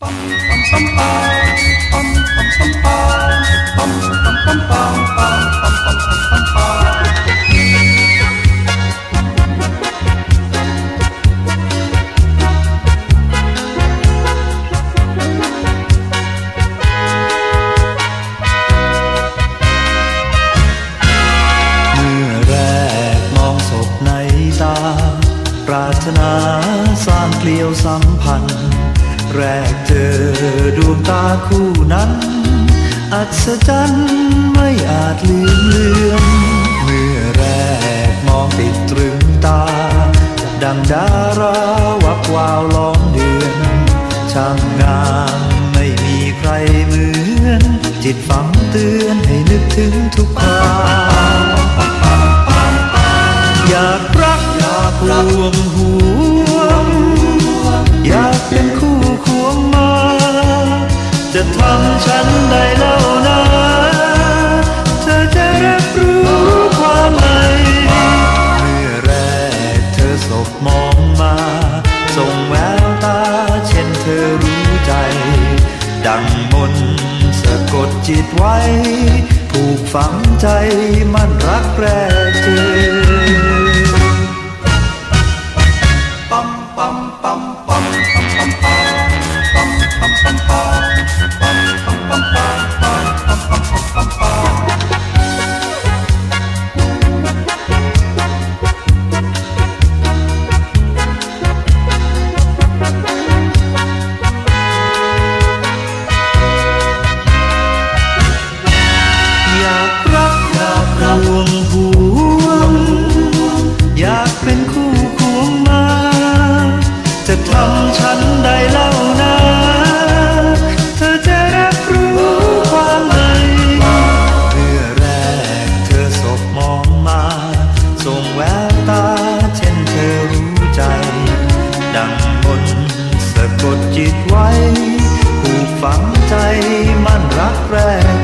ปรารถนาสร้างเกลียวสัมพันธ์ แรกเจอดวงตาคู่นั้น อัศจรรย์ไม่อาจลืมเลือน เมื่อแรกมองติดตรึงตา ดังดาราวับวาวล้อมเดือน ช่างงามไม่มีใครเหมือน จิตฝังเตือนให้นึกถึงทุกคราอยาก จะทำฉันได้เล่านะเธอจะรับรู้ความในเมื่อแรกเธอสบมองมาส่งแววตาเช่นเธอรู้ใจ ดังมนต์สะกดจิตไว้ ผูกฝังใจมั่นรักแรกเจอ right.